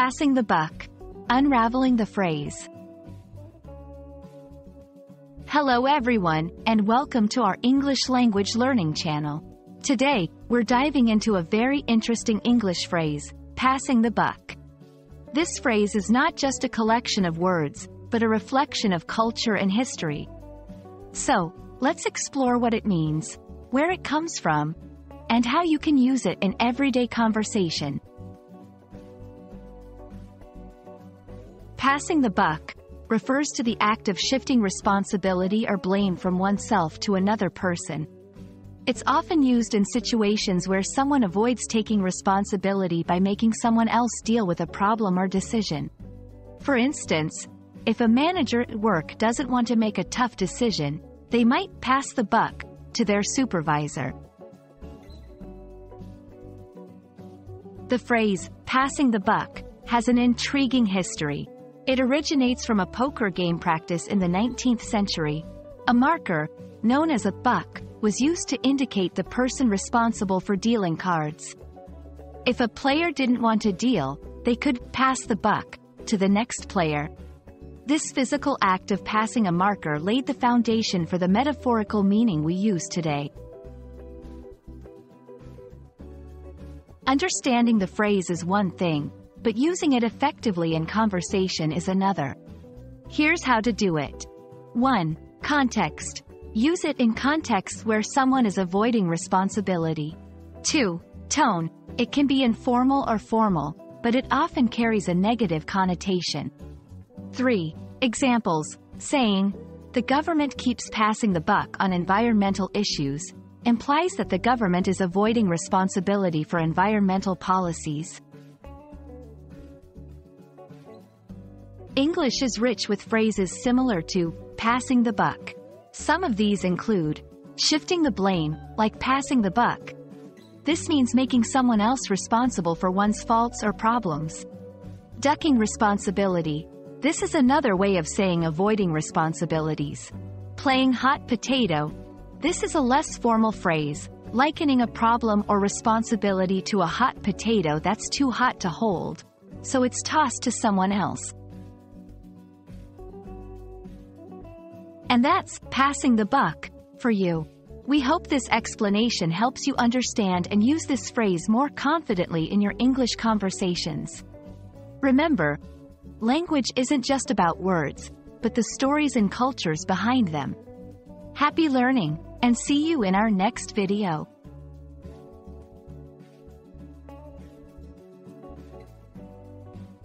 Passing the buck. Unraveling the phrase. Hello everyone, and welcome to our English language learning channel. Today, we're diving into a very interesting English phrase, passing the buck. This phrase is not just a collection of words, but a reflection of culture and history. So, let's explore what it means, where it comes from, and how you can use it in everyday conversation. Passing the buck refers to the act of shifting responsibility or blame from oneself to another person. It's often used in situations where someone avoids taking responsibility by making someone else deal with a problem or decision. For instance, if a manager at work doesn't want to make a tough decision, they might pass the buck to their supervisor. The phrase, passing the buck, has an intriguing history. It originates from a poker game practice in the 19th century. A marker, known as a buck, was used to indicate the person responsible for dealing cards. If a player didn't want to deal, they could pass the buck to the next player. This physical act of passing a marker laid the foundation for the metaphorical meaning we use today. Understanding the phrase is one thing, but using it effectively in conversation is another. Here's how to do it. 1. Context. Use it in contexts where someone is avoiding responsibility. 2. Tone. It can be informal or formal, but it often carries a negative connotation. 3. Examples. Saying, the government keeps passing the buck on environmental issues, implies that the government is avoiding responsibility for environmental policies. English is rich with phrases similar to passing the buck. Some of these include shifting the blame, like passing the buck. This means making someone else responsible for one's faults or problems. Ducking responsibility. This is another way of saying avoiding responsibilities. Playing hot potato. This is a less formal phrase, likening a problem or responsibility to a hot potato that's too hot to hold, so it's tossed to someone else. And that's passing the buck for you. We hope this explanation helps you understand and use this phrase more confidently in your English conversations. Remember, language isn't just about words, but the stories and cultures behind them. Happy learning, and see you in our next video.